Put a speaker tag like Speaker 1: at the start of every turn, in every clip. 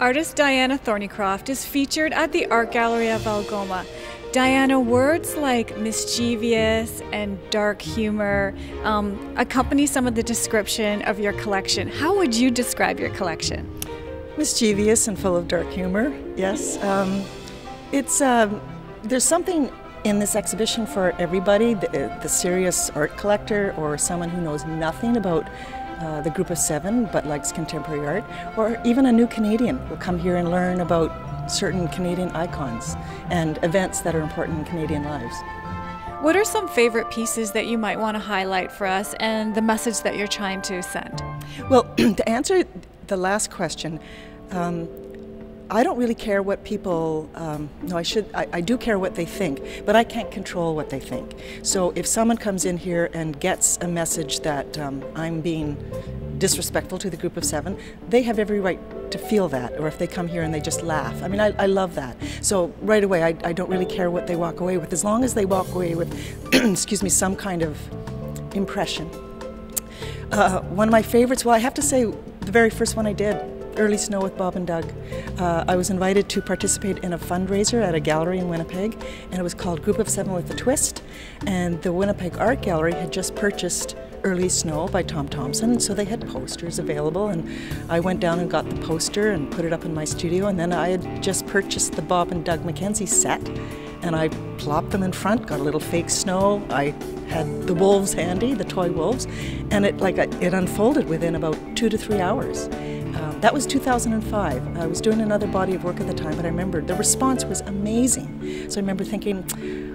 Speaker 1: Artist Diana Thorneycroft is featured at the Art Gallery of Algoma. Diana, words like mischievous and dark humor um, accompany some of the description of your collection. How would you describe your collection?
Speaker 2: Mischievous and full of dark humor, yes. Um, it's um, there's something in this exhibition for everybody the, the, serious art collector or someone who knows nothing about uh, the group of seven but likes contemporary art, or even a new Canadian will come here and learn about certain Canadian icons and events that are important in Canadian lives.
Speaker 1: What are some favorite pieces that you might want to highlight for us and the message that you're trying to send?
Speaker 2: Well, to answer the last question, um, I don't really care what people, um, no, I should, I, I, do care what they think, but I can't control what they think. So if someone comes in here and gets a message that um, I'm being disrespectful to the group of seven, they have every right to feel that. Or if they come here and they just laugh. I mean, I, I love that. So right away, I, I don't really care what they walk away with, as long as they walk away with, excuse me, some kind of impression. Uh, one of my favorites, well, I have to say, the very first one I did Early Snow with Bob and Doug. Uh, I was invited to participate in a fundraiser at a gallery in Winnipeg, and it was called Group of Seven with a Twist. And the Winnipeg Art Gallery had just purchased Early Snow by Tom Thomson, so they had posters available. And I went down and got the poster and put it up in my studio. And then I had just purchased the Bob and Doug McKenzie set, and I plopped them in front, got a little fake snow. I had the wolves handy, the toy wolves, and it like it unfolded within about two to three hours. Um, that was 2005. I was doing another body of work at the time, but I remember the response was amazing. So I remember thinking,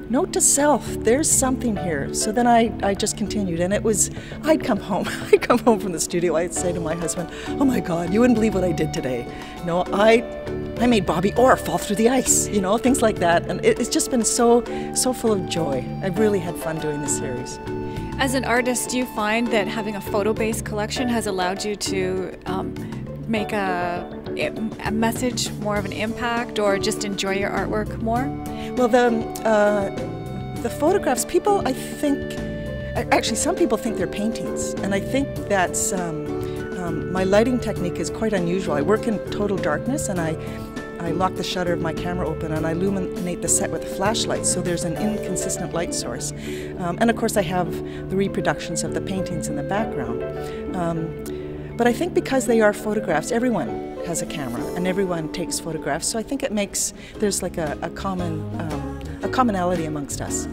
Speaker 2: note to self, there's something here. So then I, I just continued, and it was, I'd come home. I'd come home from the studio, I'd say to my husband, oh my God, you wouldn't believe what I did today. No, I, I made Bobby Orr fall through the ice, you know, things like that. And it, it's just been so, so full of joy. I've really had fun doing this series.
Speaker 1: As an artist, do you find that having a photo-based collection has allowed you to um, make a, a message more of an impact or just enjoy your artwork more?
Speaker 2: Well, the, uh, the photographs, people, I think, actually, some people think they're paintings, and I think that's um, um, my lighting technique is quite unusual. I work in total darkness, and I I lock the shutter of my camera open and I illuminate the set with a flashlight so there's an inconsistent light source. Um, and of course I have the reproductions of the paintings in the background. Um, but I think because they are photographs, everyone has a camera and everyone takes photographs. So I think it makes there's like a, a common um, a commonality amongst us.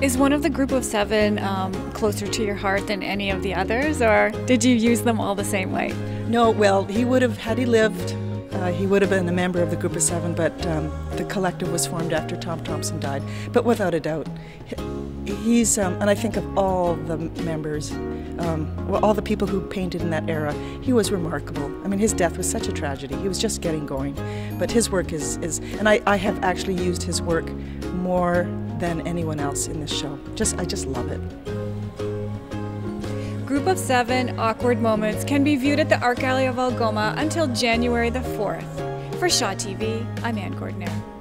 Speaker 1: Is one of the group of seven um, closer to your heart than any of the others, or did you use them all the same way?
Speaker 2: No, well, he would have, had he lived, uh, he would have been a member of the group of seven, but um, the collective was formed after Tom Thomson died. But without a doubt, he's, um, and I think of all the members, um, well, all the people who painted in that era, he was remarkable. I mean, his death was such a tragedy. He was just getting going. But his work is, is and I, I have actually used his work more than anyone else in this show. Just, I just love it.
Speaker 1: Group of Seven Awkward Moments can be viewed at the Art Gallery of Algoma until January the 4th. For Shaw TV, I'm Ann Gordner.